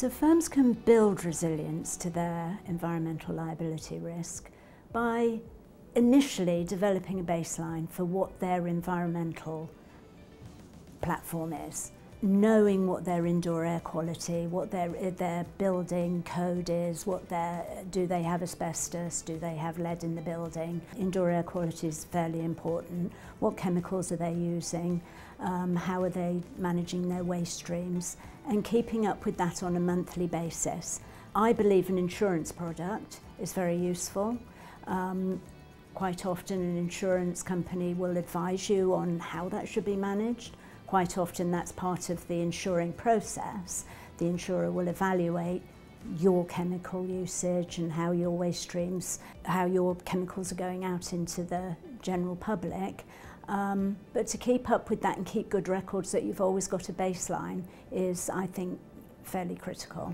So firms can build resilience to their environmental liability risk by initially developing a baseline for what their environmental platform is knowing what their indoor air quality, what their their building code is, what their do they have asbestos, do they have lead in the building. Indoor air quality is fairly important. What chemicals are they using? Um, how are they managing their waste streams? And keeping up with that on a monthly basis. I believe an insurance product is very useful. Um, quite often an insurance company will advise you on how that should be managed. Quite often that's part of the insuring process. The insurer will evaluate your chemical usage and how your waste streams, how your chemicals are going out into the general public. Um, but to keep up with that and keep good records that you've always got a baseline is, I think, fairly critical.